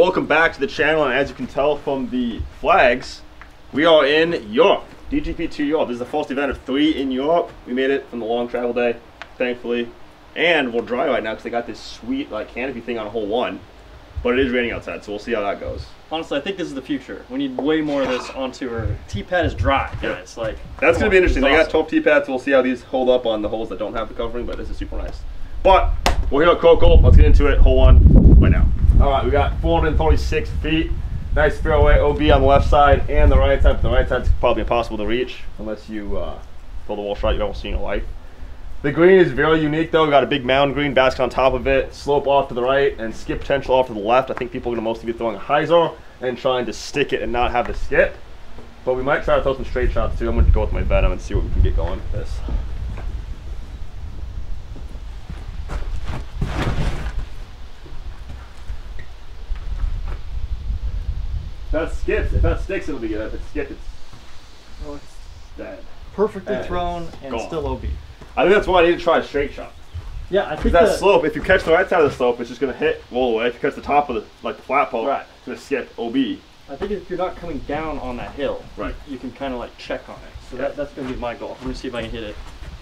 welcome back to the channel. And as you can tell from the flags, we are in Europe. DGPT Europe. This is the first event of three in Europe. We made it from the long travel day, thankfully. And we're dry right now because they got this sweet like canopy thing on hole one. But it is raining outside, so we'll see how that goes. Honestly, I think this is the future. We need way more of this onto our T-pad is dry, guys. Like That's gonna be interesting. They is got 12 T-pads. We'll see how these hold up on the holes that don't have the covering, but this is super nice. But we're here at Krokhol. Let's get into it. Hole one right now. All right, we got 436 feet. Nice fairway OB on the left side and the right side. The right side's probably impossible to reach unless you uh, pull the wall shot you've ever seen in life. The green is very unique though. We got a big mound green basket on top of it, slope off to the right, and skip potential off to the left. I think people are gonna mostly be throwing a hyzer and trying to stick it and not have the skip. But we might try to throw some straight shots too. I'm gonna go with my Venom and see what we can get going with this. If that skips, if that sticks, it'll be good. If it skips, it's, oh, it's dead. perfectly And thrown and gone. still OB. I think that's why I need to try a straight shot. Yeah, I think that that- slope, if you catch the right side of the slope, it's just gonna hit roll away. If you catch the top of the like the flat pole, Right. it's gonna skip OB. I think if you're not coming down on that hill, Right. you can kind of like check on it. So Yeah. that, that's going to be my goal. Let me see if I can hit it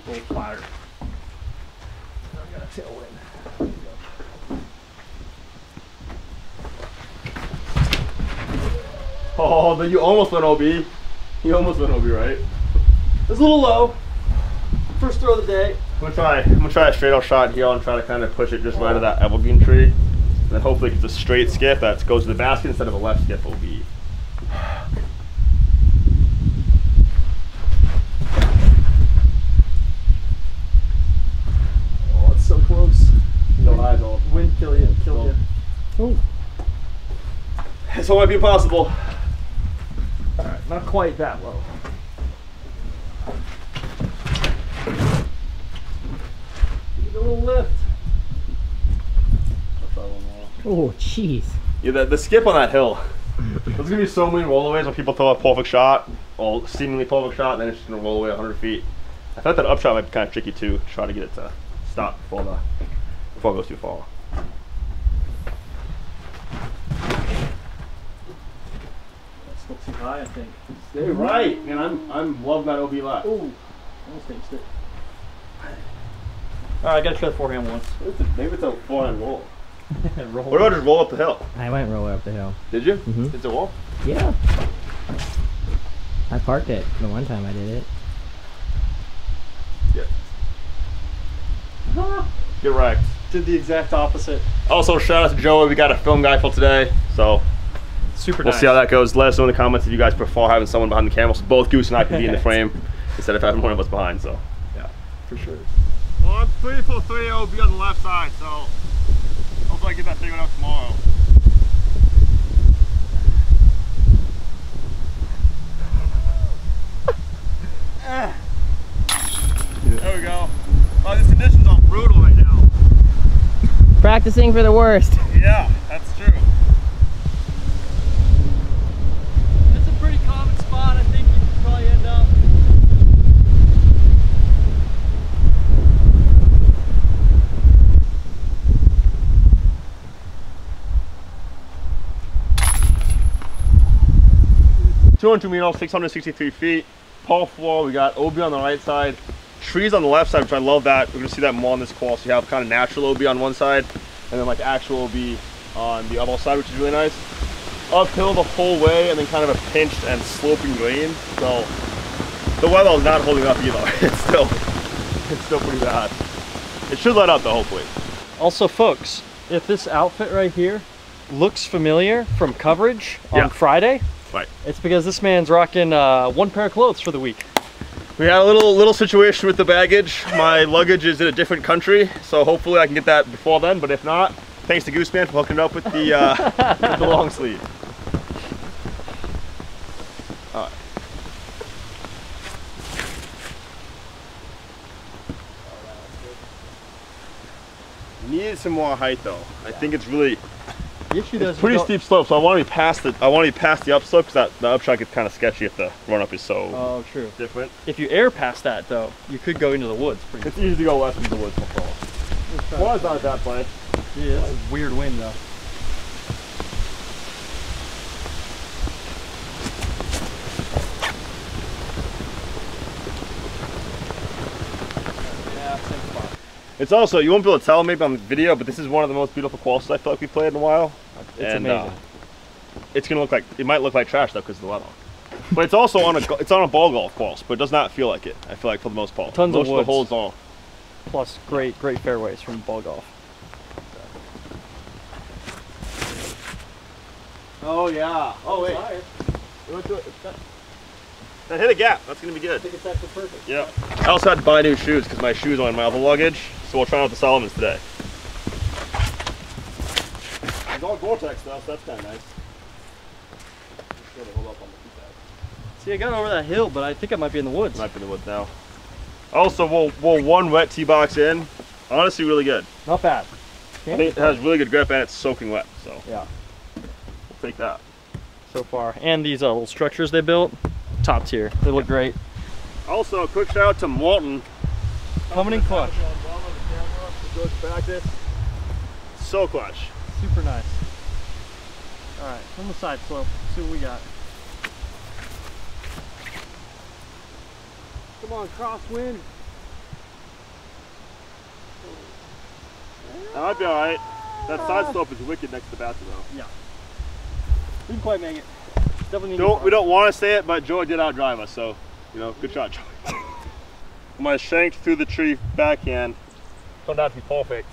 a little flatter. I got a tailwind. Oh, but you almost went OB. You almost went OB, right? It's a little low. First throw of the day. I'm gonna try. I'm gonna try a straight out shot here and try to kind of push it just right at that evergreen tree, and then hopefully it's a straight skip that goes to the basket instead of a left skip OB. Oh, it's so close. No eyes all. Wind kill you. Kill you. Oh. This all might be impossible. All right, not quite that low. Need a little lift. Oh, jeez. Yeah, the, the skip on that hill. There's gonna be so many rollaways when people throw a perfect shot, or seemingly perfect shot, and then it's just gonna roll away 100 feet. I thought that upshot might be kind of tricky too, to try to get it to stop before the before it goes too far. Still too high, I think. Stay right, man. I'm I'm loving that OB left. Ooh, almost faced it. All right, I got to try the forehand once. Maybe it's a forehand roll. Roll. What about just roll up the hill? I went roll up the hill. Did you? Mm -hmm. It's a wall. Yeah. I parked it the one time I did it. Yeah. Get wrecked. Did the exact opposite. Also, shout out to Joey. We got a film guy for today, so Super we'll nice. see how that goes. Let us know in the comments if you guys prefer having someone behind the camera, so both Goose and I can be in the frame instead of having one of us behind. So, yeah, for sure. Well, I'm three for three. I'll be on the left side, so hopefully I get that figured out tomorrow. There we go. Oh, these conditions are brutal right now. Practicing for the worst. Yeah, 200 meters, 663 feet, par four. We got OB on the right side, trees on the left side, which I love that. We're gonna see that more on this course. You have kind of natural OB on one side, and then like actual OB on the other side, which is really nice. Uphill the whole way, and then kind of a pinched and sloping green. So the weather is not holding up either. It's still, it's still pretty bad. It should let up though, hopefully. Also, folks, if this outfit right here looks familiar from coverage on yeah. Friday, Right. it's because this man's rocking uh, one pair of clothes for the week. We had a little little situation with the baggage. My luggage is in a different country, so hopefully I can get that before then. But if not, thanks to Gooseman for hooking it up with the uh, with the long sleeve. All right. Needed some more height though. I think it's really get. Pretty steep slope, so I want to be past the I want to be past the upslope because that the upshot gets kind of sketchy if the run up is so. Oh, true. Different. If you air past that though, you could go into the woods. Pretty it's easy to go left into the woods before. Well, well, it's not that bad. Yeah, it's weird wind though. It's also, you won't be able to tell maybe on the video, but this is one of the most beautiful quals I feel like we played in a while. It's and, uh, it's gonna look like, it might look like trash though because of the weather. But it's also on a, it's on a ball golf course, but it does not feel like it. I feel like for the most part. Tons of most of, woods. the holes are. Plus, great, great fairways from ball golf. Oh yeah. Oh wait. That hit a gap. That's gonna be good. I think it's actually perfect. Yeah. I also had to buy new shoes because my shoes are in my other luggage, so we'll try out the Salomons today. It's all Gore-Tex though, so that's kind of nice. Just gotta hold up on the keypad. See, I got over that hill, but I think I might be in the woods. Might be in the woods now. Also, we'll, we'll one wet tee box in. Honestly, really good. Not bad. I think it has really good grip and it's soaking wet, so Yeah, we'll take that. so far. And these uh, little structures they built, top tier. They look great. Also, a quick shout out to Morton. Coming in clutch. So clutch. Super nice. All right, on the side slope. See what we got. Come on, crosswind. That might be alright. That side ah. slope is wicked next to the bathroom though. Yeah. We can quite make it. Definitely need Don't, we don't want to say it, but Joey did outdrive us, so, you know, good shot, Joey. My shanked through the tree backhand turned out to be perfect.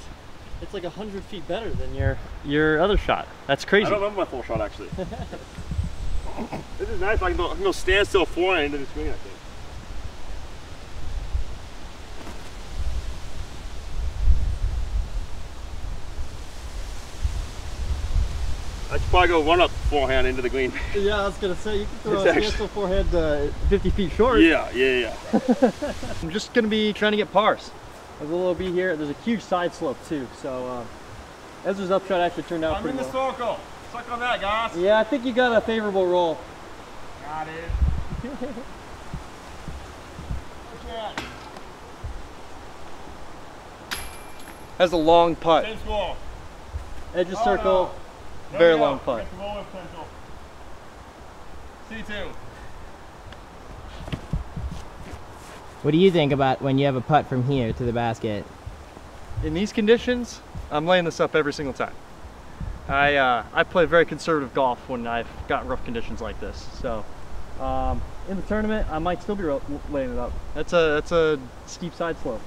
It's like a hundred feet better than your your other shot. That's crazy. I don't remember my full shot, actually. this is nice. I can go, I can go stand still forehand into the screen, I think. I should probably go run up forehand into the green. Yeah, I was gonna say you can throw It's a actually- standstill forehead uh, 50 feet short. Yeah, yeah, yeah. I'm just gonna be trying to get pars. There's a little B here. There's a huge side slope too. So um, Ezra's upshot actually turned out I'm pretty well. I'm in the well. circle. Suck on that, guys. Yeah, I think you got a favorable roll. Got it. Has a long putt. Edge of Oh, circle. There Very long putt. Get the roll. C2. What do you think about when you have a putt from here to the basket? In these conditions, I'm laying this up every single time. I uh, I play very conservative golf when I've got rough conditions like this. So um, in the tournament, I might still be laying it up. That's a that's a steep side slope.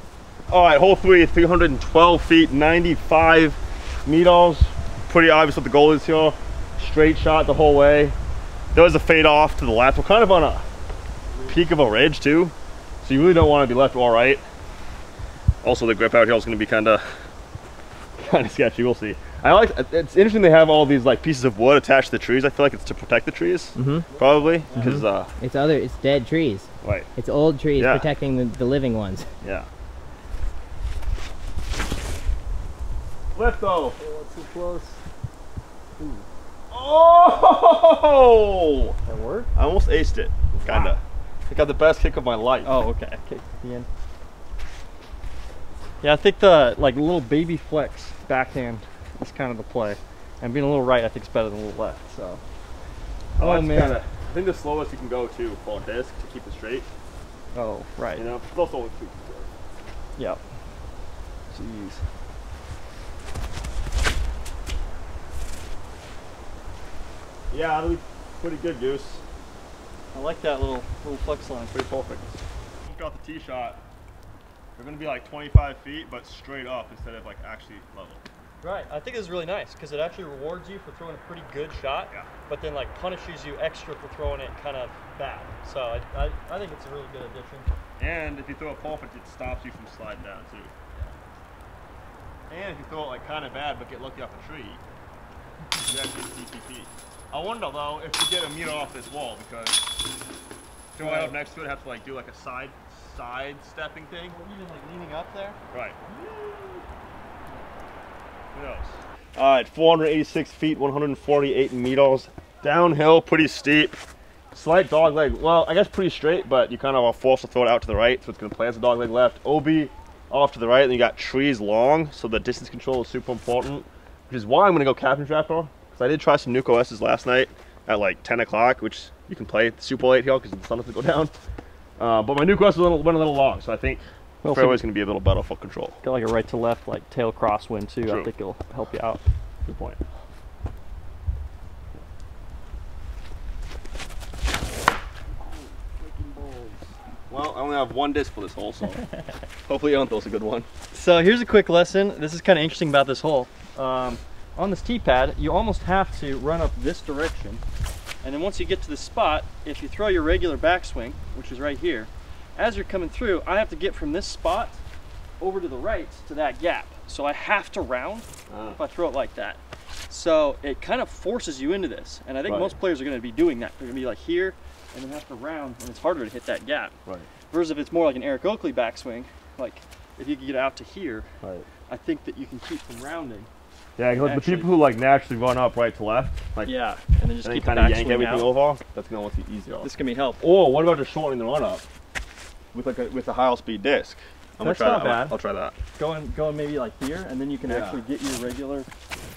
All right, hole three, 312 feet, 95 meters. Pretty obvious what the goal is here. Straight shot the whole way. There was a fade off to the left. We're kind of on a peak of a ridge too, so you really don't want to be left or right. Also, the grip out here is going to be kind of kind of sketchy. We'll see. I like. It's interesting they have all these like pieces of wood attached to the trees. I feel like it's to protect the trees, mm -hmm. probably, because uh, It's other, it's dead trees. right, It's old trees Yeah. protecting the, the living ones. yeah. Lift though. too close. Oh! That work? I almost aced it. Kinda. I got the best kick of my life. Oh, okay. Kick the end. Yeah, I think the like little baby flex backhand is kind of the play, and being a little right I think is better than a little left. So. Oh, that's man. Kinda, I think the slowest you can go too for a disc to keep it straight. Oh, right. You know, it's also only two. Yep. Jeez. Yeah, that'll be pretty good, Goose. I like that little little flex line. Pretty perfect. Just got the tee shot. They're gonna be like 25 feet, but straight up instead of like actually level. Right. I think it's really nice because it actually rewards you for throwing a pretty good shot, Yeah. but then like punishes you extra for throwing it kind of bad. So I, I, I think it's a really good addition. And if you throw it perfect, it stops you from sliding down too. Yeah. And if you throw it like kind of bad but get lucky off a tree, you actually get CPP. I wonder though if we get a meter off this wall because going Right. up next to it have to like do like a side side stepping thing. Or even like leaning up there. Right. Who knows? All right, 486 feet, 148 meters. Downhill, pretty steep. Slight dog leg. Well, I guess pretty straight, but you kind of are forced to throw it out to the right, so it's going to play as a dog leg left. OB off to the right, and you got trees long, so the distance control is super important, which is why I'm going to go Captain's Raptor. Because I did try some Nuke OS's last night at like 10 o'clock, which you can play super late here because the sun doesn't go down. Uh, but my Nuke OS little, went a little long, so I think Well, so- fairway's going to be a little better for control. Got like a right to left, like tail crosswind too. True. I think it'll help you out. Good point. Well, I only have one disc for this hole, so hopefully Anthos a good one. So here's a quick lesson. This is kind of interesting about this hole. Um, on this tee pad, you almost have to run up this direction. And then once you get to the spot, if you throw your regular backswing, which is right here, as you're coming through, I have to get from this spot over to the right to that gap. So I have to round Ah. if I throw it like that. So it kind of forces you into this. And I think Right. most players are going to be doing that. They're going to be like here and then have to round and it's harder to hit that gap. Right. Versus if it's more like an Eric Oakley backswing, like if you could get out to here, Right. I think that you can keep from rounding. Yeah, because the people who like naturally run up right to left, like Yeah, and then just and keep kind of yank everything out. over, that's gonna be easier. This can be help. Or what about just shortening the run up with like a with a high speed disc? I'm That's gonna try not that. I'll- bad. I'll try that. Going going maybe like here, and then you can Yeah. actually get your regular.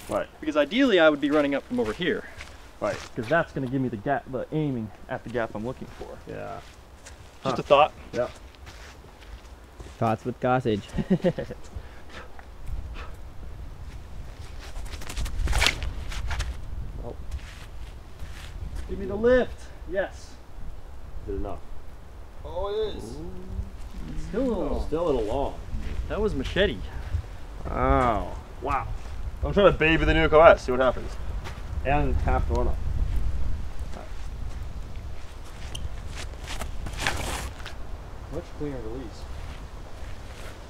Right. Because ideally, I would be running up from over here, Right. because that's going to give me the gap, the aiming at the gap I'm looking for. Yeah. Just Huh. a thought. Yeah. Thoughts with Gossage. Give me the lift. Yes. Good enough. Oh, it is. Still a little long. Still a little long. That was machete. Oh. Wow. I'm trying to baby the Nuke OS. See what happens. And half the run up. Much cleaner release.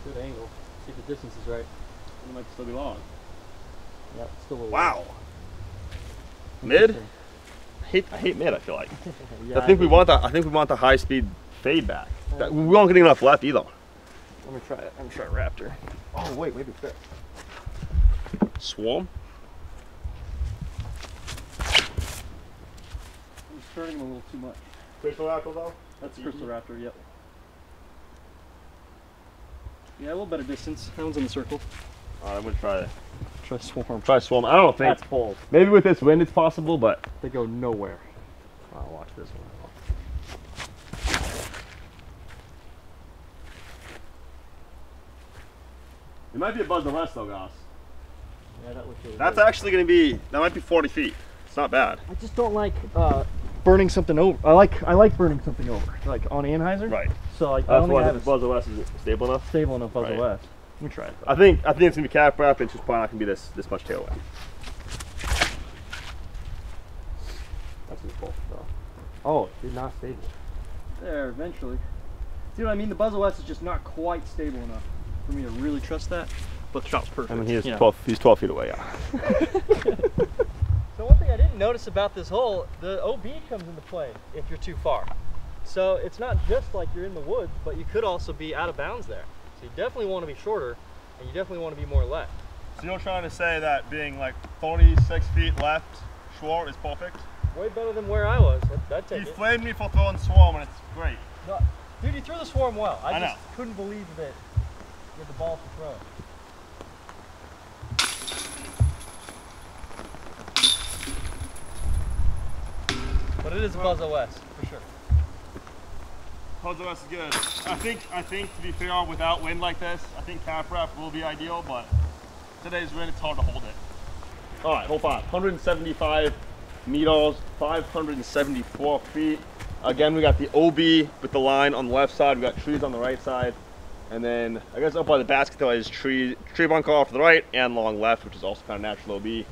Good angle. See if the distance is right. It might still be long. Yeah, still a little. Wow. Mid? I hate, I hate mid. I feel like. Yeah, I think we want that. I think we want the high speed fade back. That, we aren't getting enough left either. Let me try it. Let me try Raptor. Oh wait, maybe fit. Swarm. I'm starting him a little too much. Crystal Raptor though. That's Crystal Raptor, yep. Yeah, a little better distance. That one's in the circle. Alright, I'm gonna try. Try Swarm. Try swarm. I don't think. That's bold. Maybe with this wind it's possible, but They go nowhere. I'll watch this one. It might be a buzz the rest though, Goss. Yeah, that looks really That's good. actually gonna be. That might be 40 feet. It's not bad. I just don't like uh, burning something over. I like I like burning something over, like on anhyzer. Right. So like, I That's don't think why I the have buzz OS is stable enough. stable enough buzz Right. OS. Let me try it. I think I think it's gonna be cap wrap, and it's just probably not gonna be this this much tailwind. That's gonna cool. So. Oh, did not stable. There, eventually. See what I mean? The Buzz OS is just not quite stable enough for me to really trust that. But the shot's perfect. I mean, he's you know. 12. He's 12 feet away. Yeah. So one thing I didn't notice about this hole, the OB comes into play if you're too far. So it's not just like you're in the woods, but you could also be out of bounds there. So you definitely want to be shorter, and you definitely want to be more left. So you're trying to say that being like 36 feet left short is perfect? Way better than where I was. That, that'd You it. flamed me for throwing swarm, and it's great. No, dude, you threw the swarm well. I, I just know. couldn't believe that you had the ball to throw. But it is a Buzz OS, for sure. Puzzle is good. I think I think to be fair, without wind like this, I think cap wrap will be ideal, but today's wind it's hard to hold it. All right, hold on. 175 meters, 574 feet. Again, we got the OB with the line on the left side. We got trees on the right side, and then I guess up by the basket there is tree tree bunker off the right and long left, which is also kind of natural OB.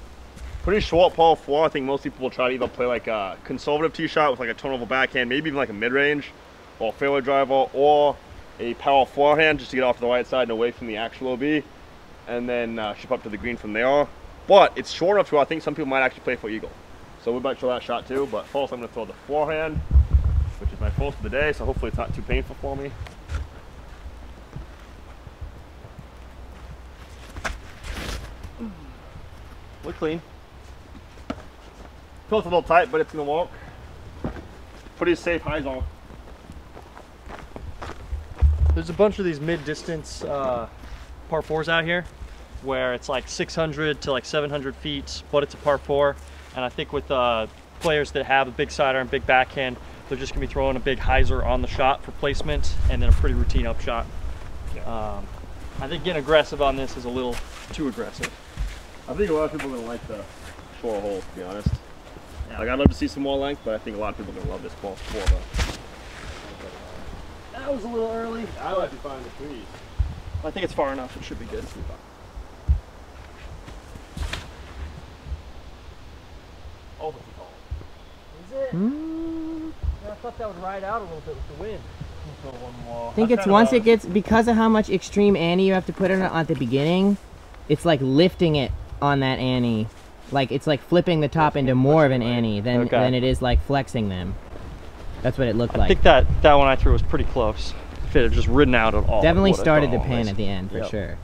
Pretty short par four. I think most people will try to either play like a conservative tee shot with like a turnover backhand, maybe even like a mid range or fairway driver or a power forehand just to get off to the right side and away from the actual OB and then uh, ship up to the green from there. But it's short enough to where I think some people might actually play for eagle. So we might try that shot too. But first I'm to throw the forehand, which is my first of the day. So hopefully it's not too painful for me. Look clean. Feels a little tight, but it's to work. Pretty safe high on. There's a bunch of these mid-distance uh, par fours out here where it's like 600 to like 700 feet, but it's a par four. And I think with uh, players that have a big sidearm, big backhand, they're just gonna be throwing a big hyzer on the shot for placement and then a pretty routine upshot. Um, I think getting aggressive on this is a little too aggressive. I think a lot of people are gonna like the short hole, to be honest. Yeah. Like I'd love to see some more length, but I think a lot of people are gonna love this ball for the. That was a little early. I like to find the trees. I think it's far enough. It should be good. Oh, that's tall. Is it? Mm, I thought that would ride out a little bit with the wind. Go one more. I think it's once it gets because of how much extreme ante you have to put on it at the beginning. It's like lifting it on that ante, like it's like flipping the top into more of an ante than Okay. than it is like flexing them. That's what it looked I like. I think that that one I threw was pretty close. If it had just ridden out at all. Definitely started to pan at the end for Yep. sure.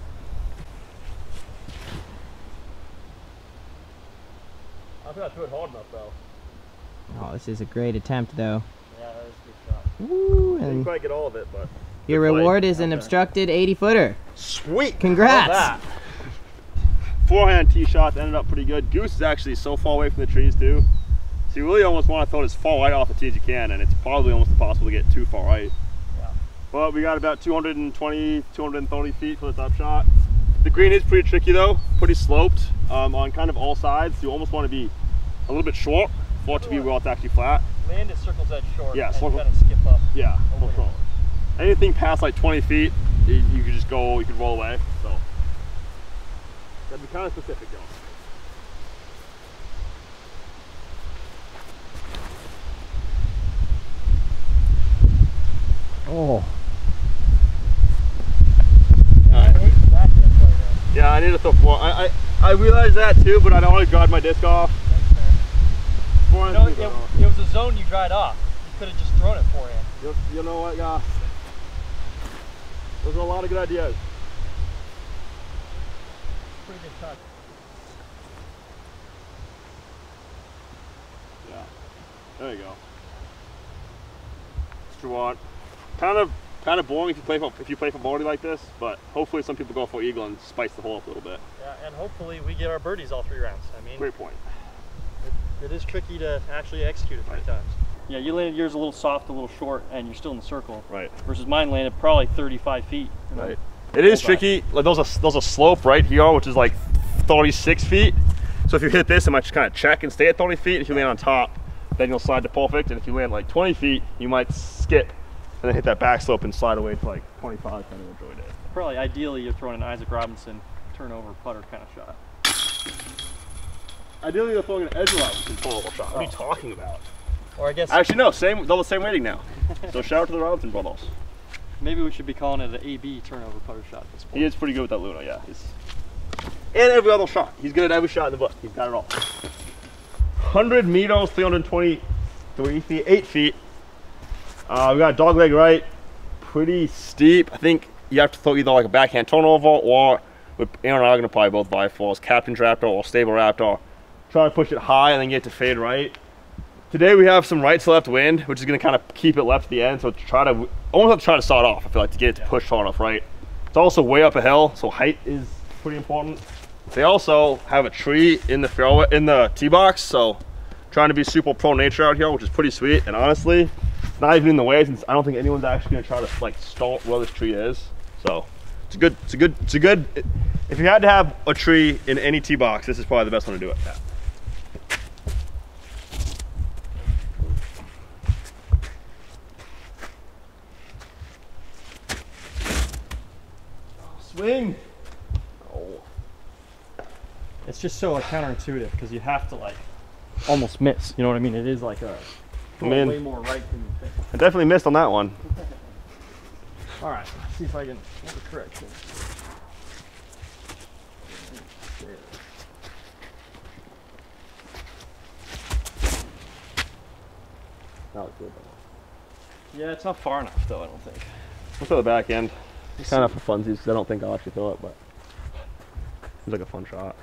I think I threw it hard enough though. Oh, this is a great attempt though. Yeah, that was a good shot. Woo, Didn't quite get all of it, but your reward is an Okay. obstructed 80 footer. sweet. Congrats. Love that. Forehand tee shots ended up pretty good. Goose is actually so far away from the trees too. So you really almost want to throw it as far right off the tee as you can, and it's probably almost impossible to get too far right. Yeah. But we got about 220, 230 feet for this upshot. The green is pretty tricky though, pretty sloped um, on kind of all sides. You almost want to be a little bit short for it to be well it's actually flat. Land is circle's edge short. Yeah, circle- kind of skip up. Yeah, Anything past like 20 feet, you, you could just go, you could roll away. So, gotta be kind of specific though. Oh. I hate the backhand play there. Yeah, I need to throw four. I, I, I realized that too, but I don't want to guard my disc off. Forehand No, it, it was a zone you dried off. You could have just thrown it forehand. You, you know what, yeah. Those are a lot of good ideas. Pretty good touch. Yeah. There you go. Mr. Watt. Kind of kind of boring if you play for if you play for birdie like this, but hopefully some people go for eagle and spice the hole up a little bit. Yeah, and hopefully we get our birdies all three rounds. I mean, Great point. it is tricky to actually execute it three Right. times. Yeah, you landed yours a little soft, a little short, and you're still in the circle. Right. Versus mine landed probably 35 feet. you know. Right. It is tricky. Like those are those are slope right here, which is like 36 feet. So if you hit this, it might just kind of check and stay at 30 feet. If you land on top, then you'll slide to perfect. And if you land like 20 feet, you might skip and then hit that back slope and slide away to like 25, kind of enjoyed it. Probably ideally you're throwing an Isaac Robinson turnover putter kind of shot. Ideally, you're throwing an edge route, which is shot. What are you oh. talking about? Or I guess Actually, no. Same, they're the same rating now. so shout out to the Robinson brothers. maybe we should be calling it an AB turnover putter shot at this point. He is pretty good with that Luna, yeah. He's... And every other shot. He's good at every shot in the book. He's got it all. 100 meters, 323 feet, 8 feet. Uh, we got dog leg right. Pretty steep. I think you have to throw either like a backhand turnover or Aaron and I are going to probably both buy for us Captain's Raptor or Stable Raptor. Try to push it high and then get to fade right. Today we have some right to left wind, which is going to kind of keep it left at the end. So try to almost have to try to start off. I feel like to get it to push hard enough right. It's also way up a hill, so height is pretty important. They also have a tree in the fairway in the tee box, so trying to be super pro nature out here, which is pretty sweet. And honestly, not even in the way since I don't think anyone's actually gonna try to like start where this tree is. So it's a good, it's a good, it's a good. If you had to have a tree in any tee box, this is probably the best one to do it. at. Swing. It's just so like, counterintuitive because you have to like almost miss. You know what I mean? It is like a I mean- way more right than you think. I definitely missed on that one. All right, let's see if I can get the correction. That was good. Yeah, it's not far enough though. I don't think. Let's throw the back end. It's kind of for funsies because I don't think I'll actually throw it, but it's like a fun shot.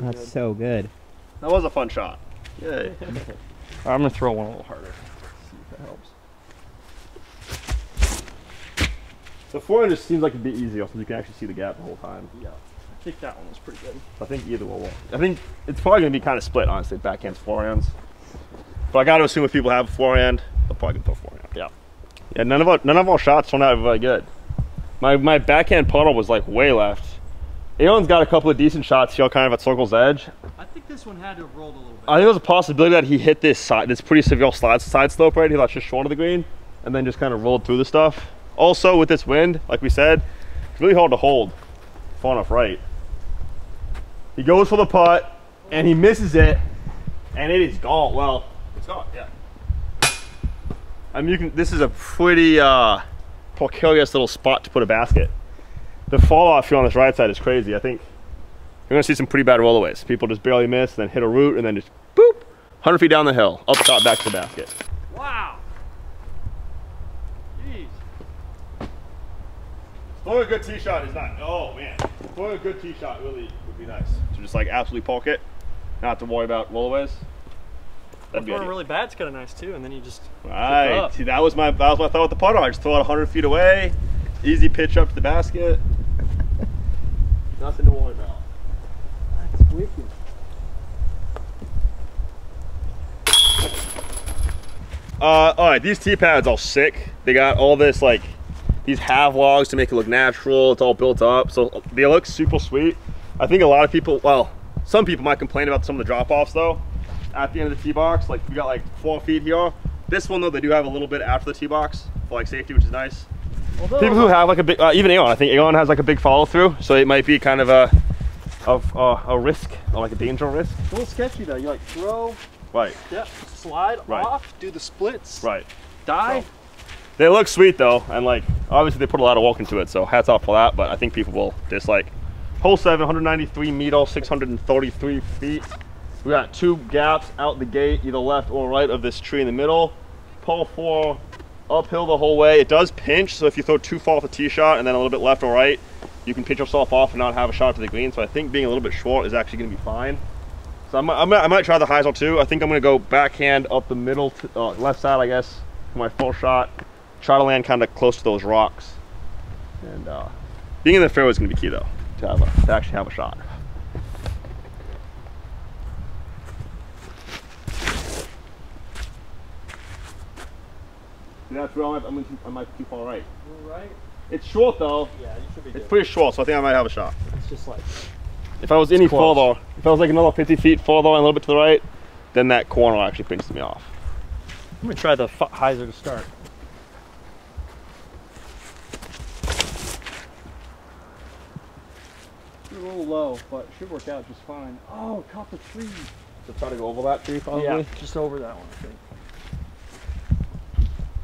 That's so good. That was a fun shot. Yay. I'm gonna throw one a little harder. See if that helps. The forehand just seems like it'd be easier since you can actually see the gap the whole time. Yeah, I think that one was pretty good. I think either will work. I think it's probably gonna be kind of split, honestly, backhands, forehands. But I got to assume if people have a forehand, they'll probably go for it. Yeah. Yeah, none of our none of our shots turned out very good. My my backhand puddle was like way left. Aeon's got a couple of decent shots here, kind of at circle's edge. I think this one had to have rolled a little bit. I think there's a possibility that he hit this side, this pretty severe slide side slope right here that's just short of the green, and then just kind of rolled through the stuff. Also, with this wind, like we said, it's really hard to hold far enough right. He goes for the putt, and he misses it, and it is gone. Well, it's gone. Yeah. I mean, you can. This is a pretty uh, precarious little spot to put a basket. The fall off here on this right side is crazy. I think you're gonna see some pretty bad rollaways. People just barely miss, then hit a root, and then just boop, 100 feet down the hill, up top, back to the basket. Wow. Jeez. Throwing a good tee shot is not. Oh man, throwing a good tee shot really would be nice. So just like absolutely poke it, not to worry about rollaways. That'd be Throwing ideal. really bad's kind of nice too, and then you just Right. See, that was my that was my thought with the putter. I just throw it 100 feet away, easy pitch up to the basket. Nothing to worry about. That's wicked. Uh, all right, these tee pads are sick. They got all this like these half logs to make it look natural. It's all built up, so they look super sweet. I think a lot of people, well, some people might complain about some of the drop offs though. At the end of the tee box, like we got like four feet here. This one though, they do have a little bit after the tee box for like safety, which is nice. Although, People who have like a big, uh, even Aeon, I think Aeon has like a big follow through, so it might be kind of a of uh, a risk or like a danger risk. it's a little sketchy though. You like throw, Right, step, slide Right. off, do the splits, right. die. They look sweet though, and like obviously they put a lot of work into it, so hats off for that. But I think people will just like hole seven, 193 meter, 633 feet. We got two gaps out the gate, either left or right of this tree in the middle. Pole four, uphill the whole way. It does pinch, so if you throw too far off a tee shot and then a little bit left or right, you can pinch yourself off and not have a shot to the green. So I think being a little bit short is actually going to be fine. So I might, I might, I might try the hyzer too. I think I'm going to go backhand up the middle, to, uh, left side, I guess, for my full shot. Try to land kind of close to those rocks. And uh, being in the fairway is going to be key though, to, have a, to actually have a shot. That's where I'm, I'm, I might be too far right. Right. It's short though. Yeah, you should be It's pretty short, so I think I might have a shot. It's just like If I was any close. further, if I was like another 50 feet further and a little bit to the right, then that corner actually pinches me off. I'm gonna try the fu- hyzer to start. You're a little low, but should work out just fine. Oh, copper tree. So try to go over that tree, probably. Yeah, just over that one, I think.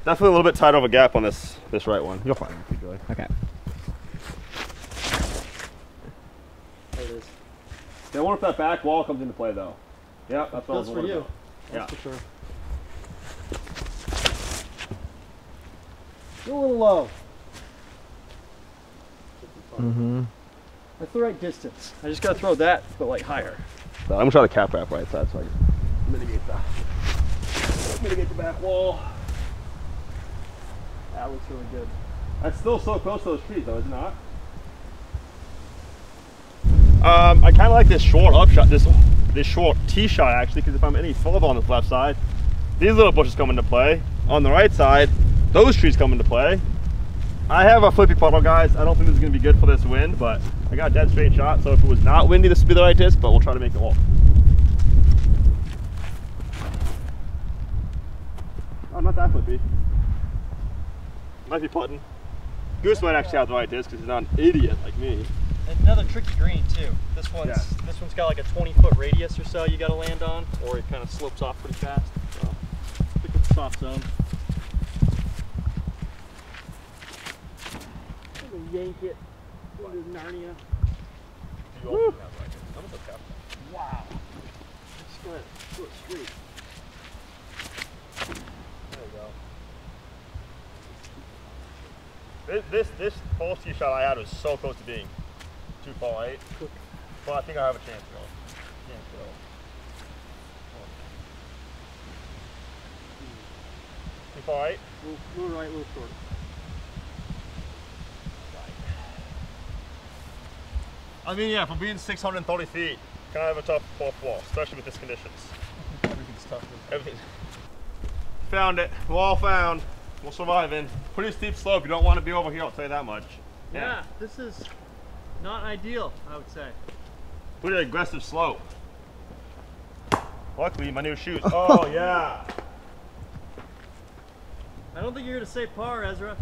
Definitely a little bit tight of a gap on this this right one. You'll find it, Joey. Okay. There it is. Yeah, I wonder if that back wall comes into play though. Yeah, that's what I was That's for you. about. That's Yeah. for sure. You're a little low. Mm-hmm. That's the right distance. I just gotta throw that, but like higher. So I'm gonna try the cap wrap right side so I can mitigate that. Mitigate the back wall. That looks really good. That's still so close to those trees though, is it not? Um, I kind of like this short upshot, this this short tee shot actually, because if I'm any further on this left side, these little bushes come into play. On the right side, those trees come into play. I have a flippy puddle, guys. I don't think this is going to be good for this wind, but I got a dead straight shot. So if it was not windy, this would be the right disc, but we'll try to make it work. Oh, not that flippy. Might be putting. Goose might actually have the right disc because he's not an idiot like me. Another tricky green too. This one's Yeah. this one's got like a 20 foot radius or so you got to land on, or it kind of slopes off pretty fast. So, pick up the soft zone. I'm gonna yank it into Narnia. Wow. Just go ahead, do it straight. There we go. This this, this false tee shot I had was so close to being too far right. But I think I have a chance to go. Chance to go. Too far right? Little, little right, little short. I mean, yeah, for being 630 feet, kind of a tough fourth wall, especially with these conditions. Everything's tough. Everything. found it. Wall found. We're surviving. Pretty steep slope. You don't want to be over here, I'll tell you that much. Yeah, this is not ideal, I would say. Pretty aggressive slope. Luckily, my new shoes. Oh, yeah. I don't think you're gonna say par, Ezra.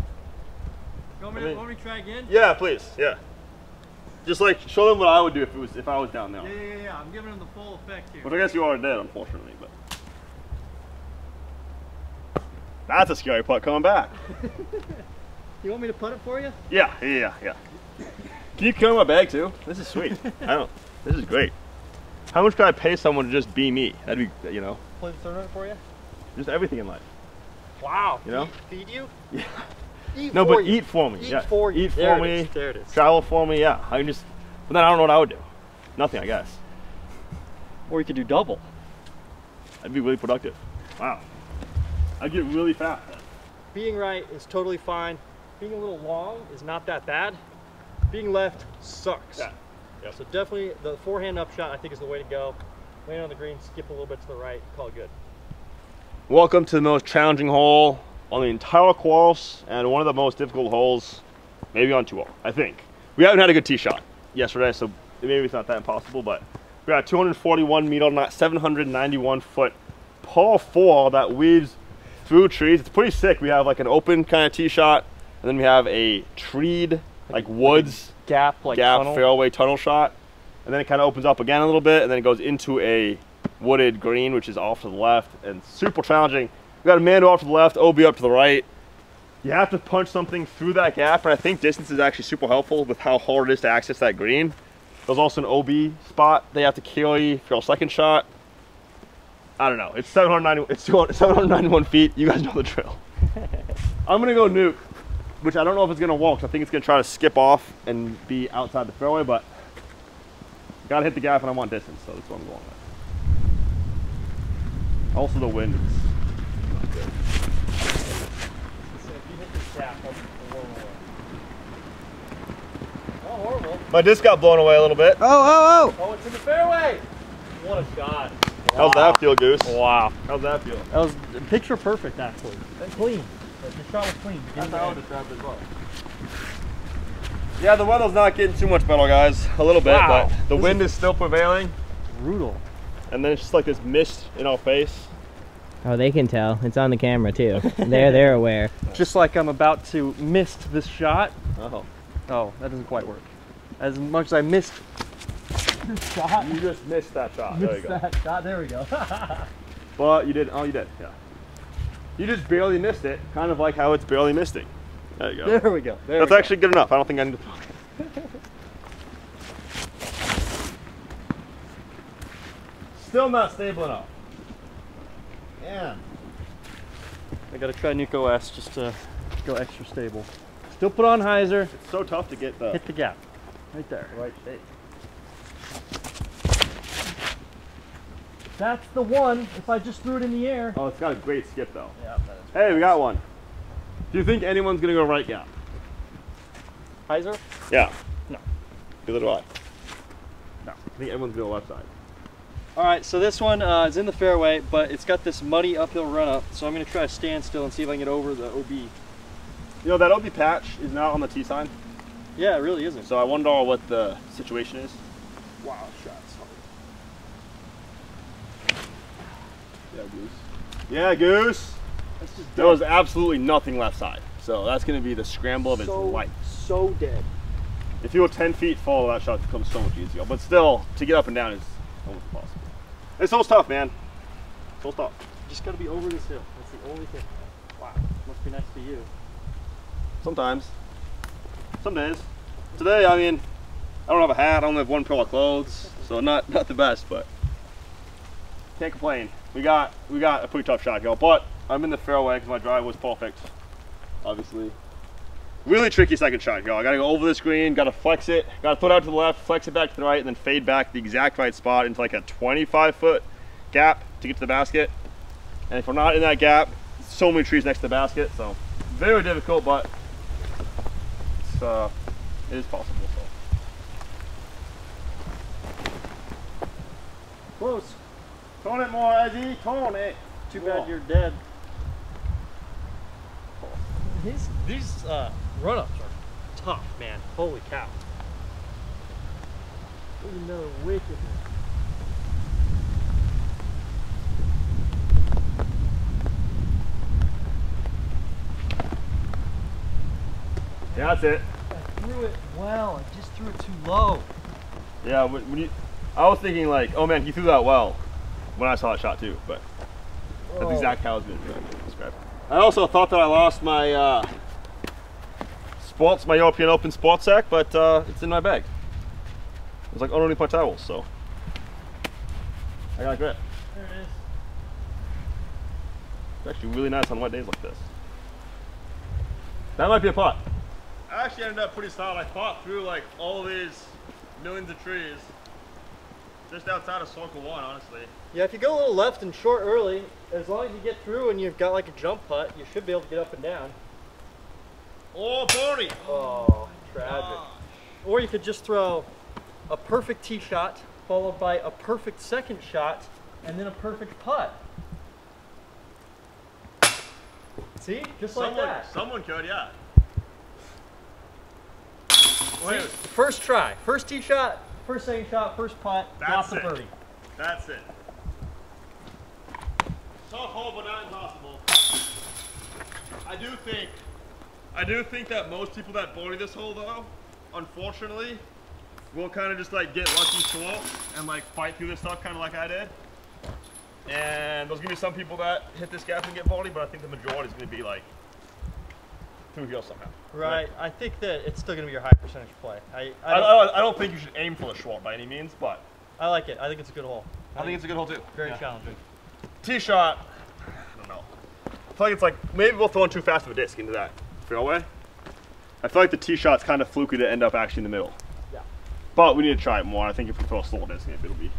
You want me, I mean- to, want me to try again? Yeah, please. Yeah. Just like show them what I would do if it was if I was down there. Yeah, yeah, yeah, yeah. I'm giving them the full effect here. Which I guess you are did, unfortunately. But that's a scary putt coming back. You want me to put it for you? Yeah, yeah, yeah. Can you carry my bag too? This is sweet. I don't. This is great. How much could I pay someone to just be me? That'd be, you know, Play the tournament for you? just everything in life. Wow. You know? Feed, feed you? Yeah. Eat No, but you. eat for me. Eat yeah. for you. Eat There for me. is, There it is. Travel for me. Yeah. I can just. But then I don't know what I would do. Nothing, I guess. Or you could do double. I'd be really productive. Wow. I'd get really fast. Being right is totally fine. Being a little long is not that bad. Being left sucks. Yeah. Yep. So definitely the forehand upshot I think is the way to go. Land on the green, skip a little bit to the right, call it good. Welcome to the most challenging hole on the entire course and one of the most difficult holes, maybe on tour, I think. We haven't had a good tee shot yesterday, so maybe it's not that impossible, but we got 241 meter, not 791 foot par four that weaves through trees. It's pretty sick. We have like an open kind of tee shot, and then we have a treed, like woods Gap, like gap tunnel. fairway tunnel shot, and then it kind of opens up again a little bit, and then it goes into a wooded green, which is off to the left, and super challenging. We got a mando off to the left, OB up to the right. You have to punch something through that gap, and I think distance is actually super helpful with how hard it is to access that green. There's also an OB spot they have to carry for your second shot. I don't know. It's 790. It's 200 791 feet. You guys know the drill. I'm gonna go nuke, which I don't know if it's gonna walk. I think it's gonna try to skip off and be outside the fairway, but gotta hit the gap and I want distance, so that's what I'm going with. Also, the wind is not good. So if you hit this gap, I'll just blow away. Not horrible. My disc got blown away a little bit. Oh, oh, oh, Oh, it's in the fairway! What a shot. How's that feel, Goose? Wow. How's that feel? That was picture perfect, actually. Clean. The shot was clean. That's how I would describe it as well. Yeah, the weather's not getting too much better, guys. A little bit, Wow. but the This wind is still prevailing, Brutal. and then it's just like this mist in our face. oh. They can tell. It's on the camera too. they're they're aware. Just like I'm about to miss this shot. Oh. Oh, that doesn't quite work. As much as I missed this shot, You just missed that shot. There you go. that shot. There we go. But you did. Oh, you did. Yeah. You just barely missed it, kind of like how it's barely missing. There you go. there we go. There That's we go. actually good enough. I don't think I need to. Still not stable enough. Yeah. I gotta try Nuke OS just to go extra stable. Still put on hyzer. It's so tough to get the Hit the gap. Right there. right shape. That's the one. If I just threw it in the air. Oh, it's got a great skip though. Yeah, that is. Hey, we got one. Do you think anyone's gonna go right gap? Hyzer? Yeah. No. Neither do I. No. I think everyone's gonna go left side. All right, so this one uh, is in the fairway, but it's got this muddy uphill run up. So I'm gonna try to stand still and see if I can get over the OB. You know that OB patch is not on the T sign, Yeah, it really isn't. so I wonder what the situation is. Wow, shots. Yeah, Goose. Yeah, Goose. That's just There was absolutely nothing left side, so that's gonna be the scramble of its life. so dead. If you were 10 feet fall, that shot becomes so much easier. But still, to get up and down is almost impossible. It's so tough, man. So tough. Just gotta be over this hill. That's the only thing. Wow, must be nice to you. Sometimes. Some days. Today, I mean, I don't have a hat. I only have one pair of clothes, so not not the best, but can't complain. We got we got a pretty tough shot, y'all. But I'm in the fairway because my drive was perfect. Obviously. Really tricky second shot, y'all. I gotta go over the screen, gotta flex it, gotta throw it out to the left, flex it back to the right, and then fade back the exact right spot into like a 25 foot gap to get to the basket. And if we're not in that gap, so many trees next to the basket, so very difficult, but it's, uh, it is possible. So. Close. Tone it more, Ezzy. Tone it. Too Whoa. bad you're dead. These these uh, run-ups are tough, man. Holy cow. There's another wicked one. Yeah, that's it. I threw it well. I just threw it too low. Yeah, when, when you, I was thinking like, oh man, he threw that well when I saw that shot too, but that's Oh. exactly how I was going to describe. I also thought that I lost my uh, sports, my European Open sports sack, but uh, it's in my bag. It was like underneath my towels, so I got a grip. There it is. It's actually really nice on wet days like this. That might be a pot. I actually ended up pretty solid. I fought through like all these millions of trees just outside of Circle 1, honestly. Yeah, if you go a little left and short early, as long as you get through and you've got like a jump putt, you should be able to get up and down. Oh, birdie! Oh, tragic. Or you could just throw a perfect tee shot, followed by a perfect second shot, and then a perfect putt. See? Just like Someone, that. someone could, yeah. See? First try. First tee shot, first second shot, first putt, That's it. birdie. That's it. Tough hole, but not impossible. I do think, I do think that most people that birdie this hole though, unfortunately, will kind of just like get lucky short and like fight through this stuff kind of like I did. And there's gonna be some people that hit this gap and get birdie, but I think the majority is gonna be like through here somehow. Right. I think that it's still going to be your high percentage play. I, I, I, don't, I, I don't think you should aim for the short by any means, but I like it. I think it's a good hole. I think it's a good hole too. very Yeah. challenging. Tee shot, I don't know. I feel like it's like maybe we'll throw in too fast of a disc into that fairway. I feel like the tee shot's kind of fluky to end up actually in the middle. Yeah. But we need to try it more. I think if we throw a slow disc, maybe it'll be.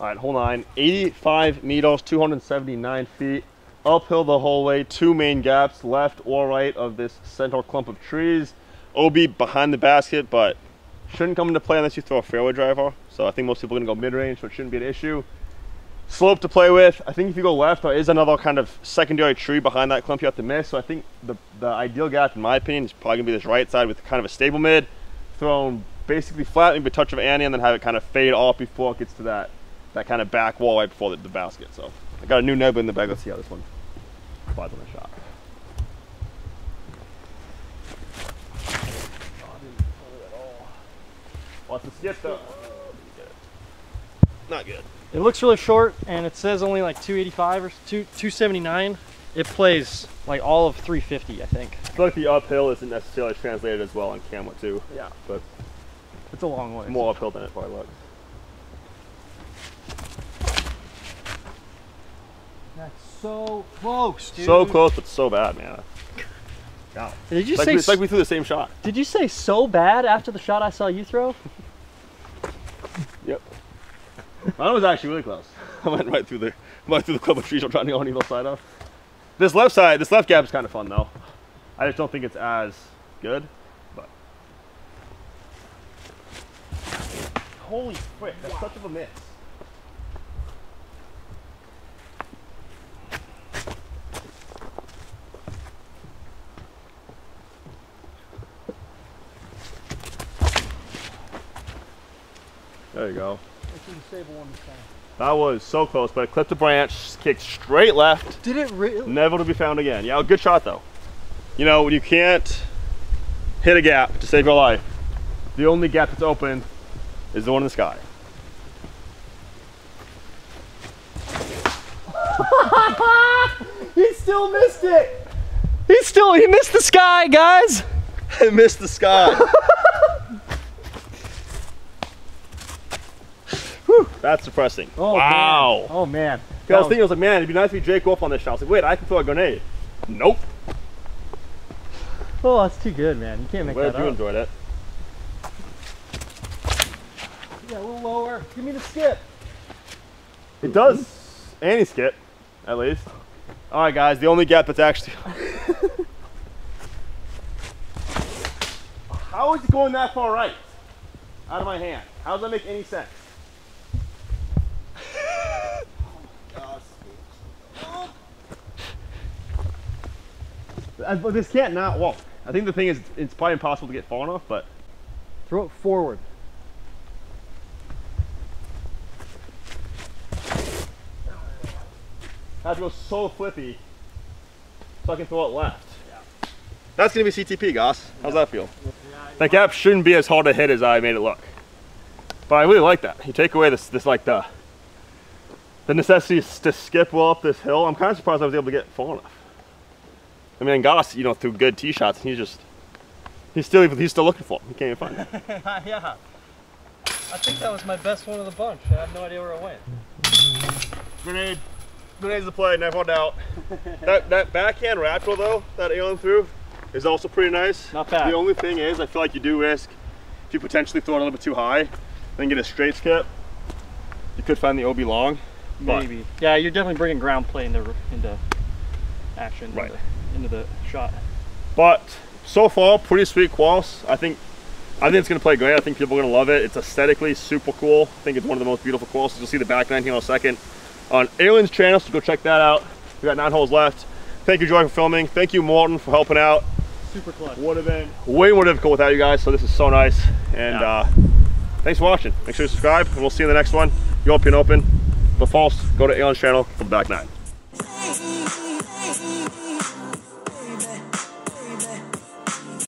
All right, hole nine, 85 meters, 279 feet. Uphill the whole way, two main gaps, left or right of this center clump of trees. OB behind the basket, but shouldn't come into play unless you throw a fairway driver. So I think most people are gonna go mid-range, so it shouldn't be an issue slope to play with. I think if you go left, there is another kind of secondary tree behind that clump you have to miss. So I think the, the ideal gap, in my opinion, is probably gonna be this right side with kind of a stable mid, thrown basically flat, maybe a touch of ante, and then have it kind of fade off before it gets to that that kind of back wall right before the, the basket. So I got a new nebula in the bag. Let's see how this one flies on the shot. Oh, the skip though? Not good. It looks really short, and it says only like 285 or 2 279. It plays like all of 350, I think. I feel like the uphill isn't necessarily translated as well on camera too, Yeah, but it's a long way. more uphill than it probably looks. That's so close, dude. So close, but so bad, man. God. Did you It's like, say? we, it's like we threw the same shot. did you say so bad after the shot I saw you throw? Yep. Mine was actually really close. I went right through the right through the clump of trees. I'm trying to go on either side of. This left side, this left gap is kind of fun though. I just don't think it's as good, but. Holy frick! That's such of a miss. There you go. That was so close, but it clipped the branch, kicked straight left, Did it really? never to be found again. Yeah, good shot though. You know, when you can't hit a gap to save your life, the only gap that's open is the one in the sky. He still missed it. He still he missed the sky, guys. I missed the sky. that's depressing. Oh, wow. Man. Oh man. I was thinking, I was like, man, it'd be nice to be Jake Wolf on this shot. I was like, wait, I can throw a grenade. Nope. Oh, that's too good, man. You can't make Glad that you up. enjoyed it. Yeah, a little lower. Give me the skip. It does. Any skip, at least. All right, guys. The only gap that's actually. How is it going that far right? Out of my hand. How does that make any sense? Uh, but this can't not, well, I think the thing is, it's probably impossible to get far enough, but Throw it forward. I have to go so flippy so I can throw it left. That's gonna be CTP, Goss. How's that feel? That gap shouldn't be as hard to hit as I made it look. But I really like that. You take away this, this like the, the necessity to skip well up this hill. I'm kind of surprised I was able to get far enough. I mean, Goss, you know, threw good tee shots, and he's just, he's still, he's still looking for him. He can't even find him. yeah. I think that was my best one of the bunch. I have no idea where it went. Grenade. Grenade's the play, never doubt. that that backhand wrap though, that Aaron threw, is also pretty nice. Not bad. The only thing is, I feel like you do risk, if you potentially throw it a little bit too high, then get a straight skip, you could find the OB long. But Maybe. Yeah, you're definitely bringing ground play into into action. Right. Into, into the shot. But so far, pretty sweet quals. I think I think it's gonna play great. I think people are gonna love it. It's aesthetically super cool. I think it's one of the most beautiful quals. You'll see the back nine here in a second on Aaron's channel, so go check that out. We got nine holes left. Thank you, Joey, for filming. Thank you, Morton, for helping out. Super clutch. Would have been way more difficult without you guys, so this is so nice. And Yeah. uh, thanks for watching. Make sure you subscribe, and we'll see you in the next one. European Open. But false, go to Aaron's channel for the back nine. Hey, hey, hey.